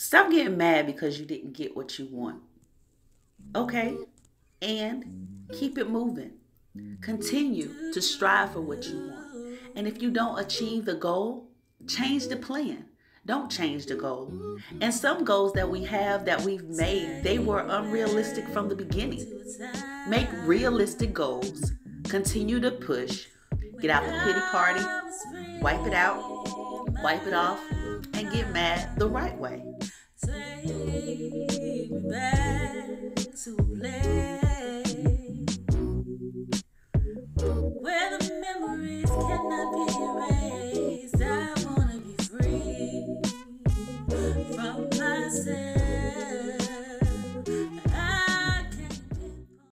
Stop getting mad because you didn't get what you want. Okay? And keep it moving. Continue to strive for what you want. And if you don't achieve the goal, change the plan. Don't change the goal. And some goals that we have that we've made, they were unrealistic from the beginning. Make realistic goals. Continue to push. Get out the pity party. Wipe it out. Wipe it off. And get mad the right way. where the memories cannot be